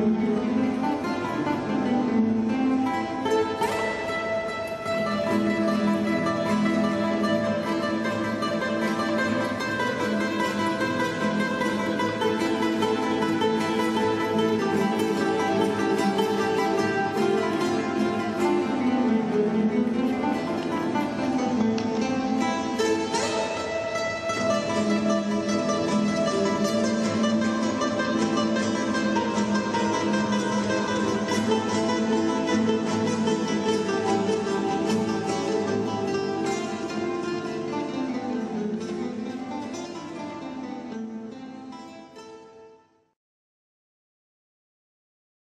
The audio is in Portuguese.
Música